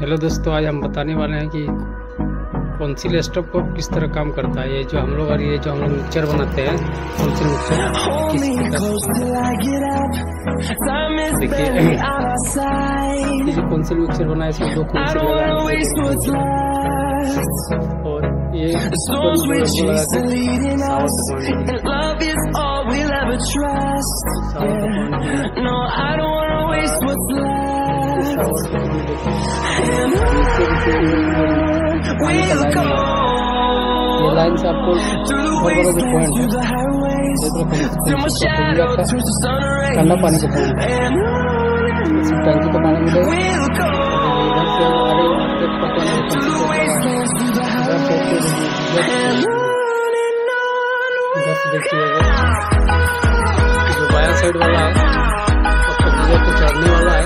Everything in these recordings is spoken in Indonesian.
हेलो दोस्तों आज हम बताने वाले हैं कि कौन सी को किस तरह काम करता है। ये जो हम लोग और ये जो हम लोग मिक्सचर बनाते हैं कौन सी मिक्सचर देखिए ये जो कौन सी मिक्सचर बना है इसमें दो कौन और ये Love ये लाइन से आपको Through the बहुत बड़ा जो पॉइंट wastelands, है through the highways, ये तो through my shadow, through the sun ठंडा rays. पानी का पॉइंट है And on इसमें टंकी का पानी मिलेगा we'll go. इधर से आगे टेप का पानी Through the wastelands, through the इधर से highways. फिर And on and on इधर से देखिएगा जो बाया साइड वाला है उसको गीजर पे चढ़ने वाला है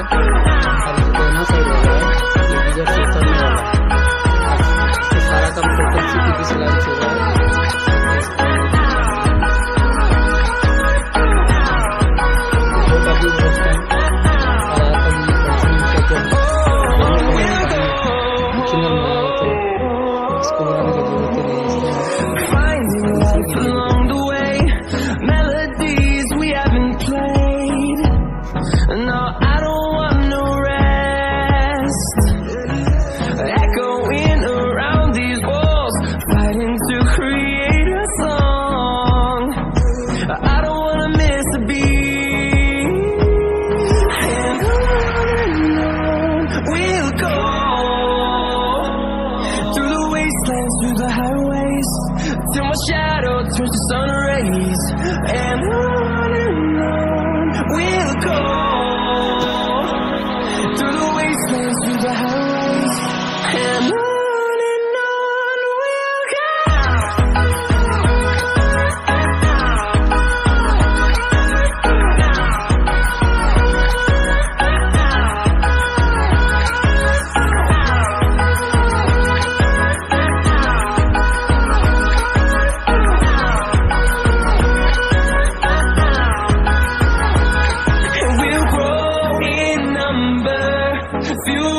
Echoing around these walls Fighting to create a song I don't wanna miss a beat And we'll go Through the wastelands, through the highways Till my shadow turns to sun rays And I. highways, through the highways, and I feel